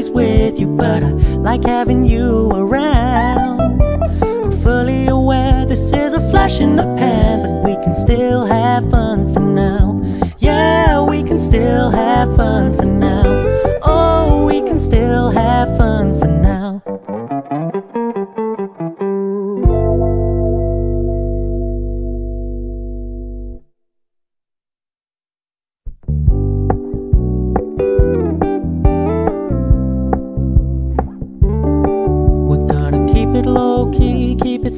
Families with you, but I like having you around. I'm fully aware this is a flash in the pan, but we can still have fun for now. Yeah, we can still have fun for now.